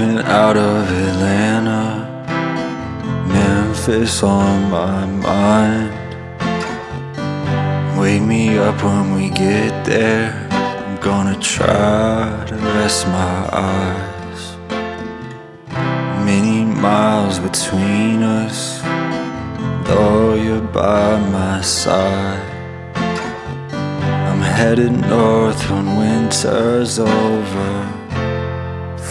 Leaving out of Atlanta, Memphis on my mind. Wake me up when we get there. I'm gonna try to rest my eyes. Many miles between us, though you're by my side. I'm headed north when winter's over.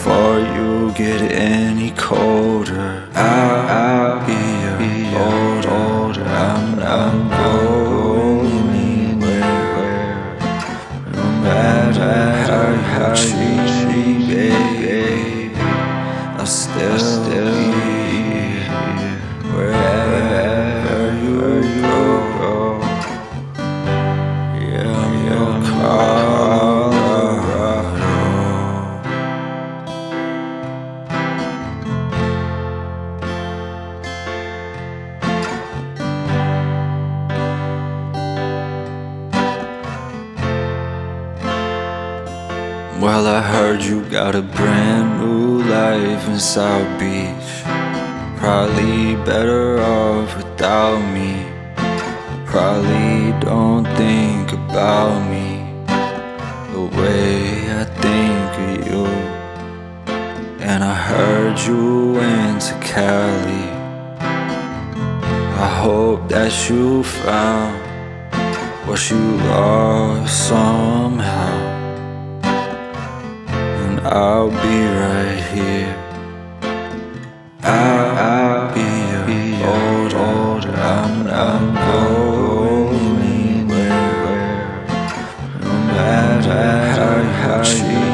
for you get any colder, I'll, I'll be your older. I'm, I'm going anywhere. No matter how you Well, I heard you got a brand new life in South Beach. Probably better off without me. Probably don't think about me the way I think of you. And I heard you went to Cali. I hope that you found what you lost somehow. I'll be right here. I'll, be your old, older. I'm, I'm going anywhere. No matter how you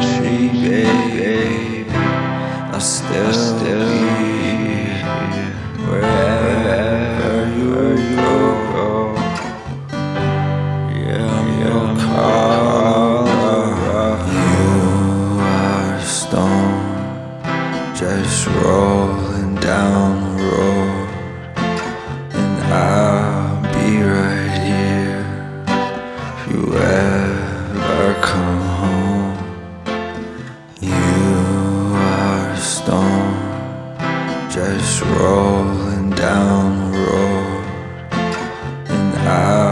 just rolling down the road. And I